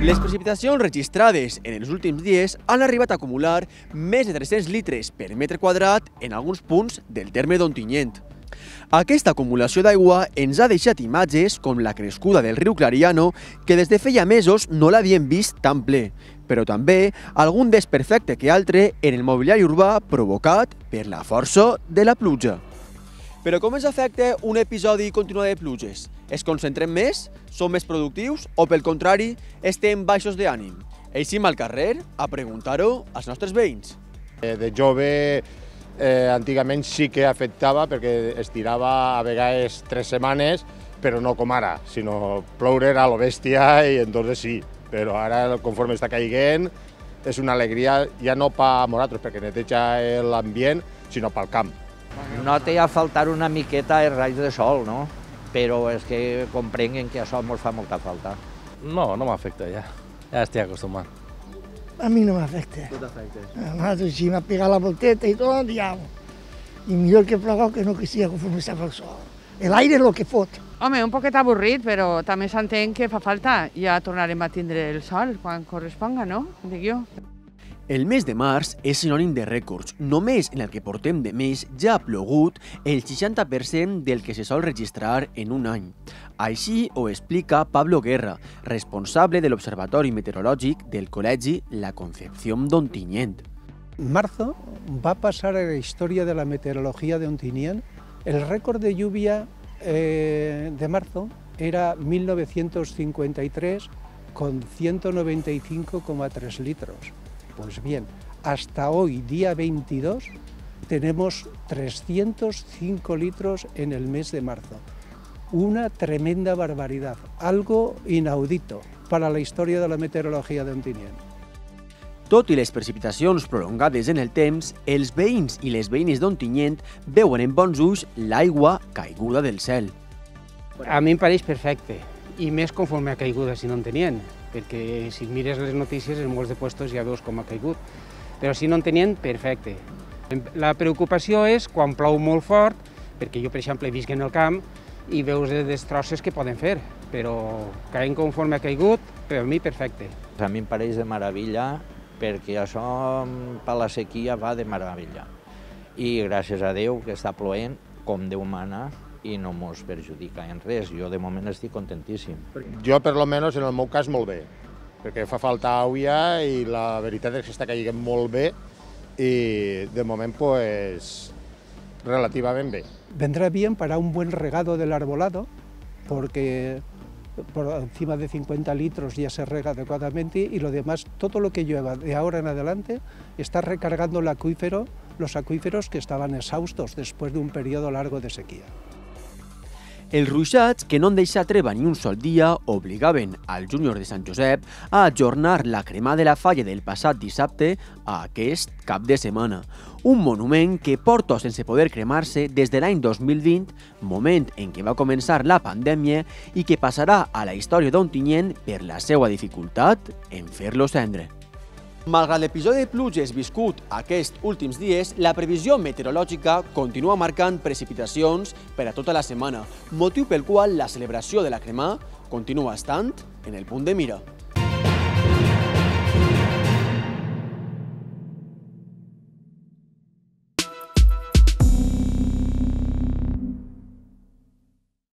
Les precipitacions registrades en els últims dies han arribat a acumular més de 300 litres per metre quadrat en alguns punts del terme d'Ontinyent. Aquesta acumulació d'aigua ens ha deixat imatges com la crescuda del riu Clariano, que des de feia mesos no l'havien vist tan ple, però també algun desperfecte que altre en el mobiliari urbà provocat per la força de la pluja. Però com ens afecta un episodi continuat de pluges? Es concentrem més? Som més productius? O pel contrari, estem baixos d'ànim? Eixim al carrer a preguntar-ho als nostres veïns. Eh, De jove, eh, antigament sí que afectava perquè es tirava a vegades tres setmanes, però no com ara, sinó ploure era lo bèstia i entonces sí. Però ara, conforme està caiguent, és una alegria ja no per nosaltres, perquè neteja l'ambient, sinó pel camp. Nota a faltar una miqueta els raigs de sol, no? Però és que comprenguen que això ens fa molta falta. No, no m'afecta ja. Ja estic acostumat. A mí no me afecta. No t'afecta. Además, si me ha pegado la volteta y todo, digamos. Y mejor que ploga que no que siga conforme está el sol. El aire es lo que fot. Home, un poquet avorrit, però també s'entén que fa falta. Ja tornarem a tindre el sol quan corresponga, no? Dic jo. El mes de març és sinònim de rècords. Només en el que portem de mes ja ha plogut el 60% del que se sol registrar en un any. Així ho explica Pablo Guerra, responsable de l'Observatori Meteorològic del Col·legi La Concepción d'Ontinyent. Marzo va a pasar a la historia de la meteorología de Ontinien. El récord de lluvia eh, de marzo era 1953 con 195,3 litros. Pues bien, hasta hoy, día 22, tenemos 305 litros en el mes de marzo. Una tremenda barbaridad, algo inaudito para la historia de la meteorología de Ontinien. Tot i les precipitacions prolongades en el temps, els veïns i les veïnes d'Ontinyent veuen en bons ulls l'aigua caiguda del cel. A mi em pareix perfecte, i més conforme ha caigut si no en tenien, perquè si mires les notícies en molts de puestos ja veus com ha caigut. Però si no en tenien, perfecte. La preocupació és quan plou molt fort, perquè jo, per exemple, visc en el camp i veus les destrosses que poden fer, però caient conforme ha caigut, per mi perfecte. A mi em pareix de meravella perquè això mm, per la sequia va de meravella. I gràcies a Déu que està ploent com Déu mana i no mos perjudica en res. Jo de moment estic contentíssim. Jo, per lo menos, en el meu cas, molt bé, perquè fa falta aigua i la veritat és que està caient molt bé i de moment, pues, relativament bé. Vendrá bien para un buen regado del arbolado, porque por encima de 50 litros ya se rega adecuadamente y lo demás, todo lo que llueva de ahora en adelante está recargando el acuífero, los acuíferos que estaban exhaustos después de un periodo largo de sequía. Els ruixats, que no han deixat treva ni un sol dia, obligaven al júnior de Sant Josep a ajornar la crema de la falla del passat dissabte a aquest cap de setmana. Un monument que porta sense poder cremar-se des de l'any 2020, moment en què va començar la pandèmia i que passarà a la història d'Ontinyent per la seva dificultat en fer-lo cendre. Malgrat l'episodi de pluges viscut aquests últims dies, la previsió meteorològica continua marcant precipitacions per a tota la setmana, motiu pel qual la celebració de la cremà continua estant en el punt de mira.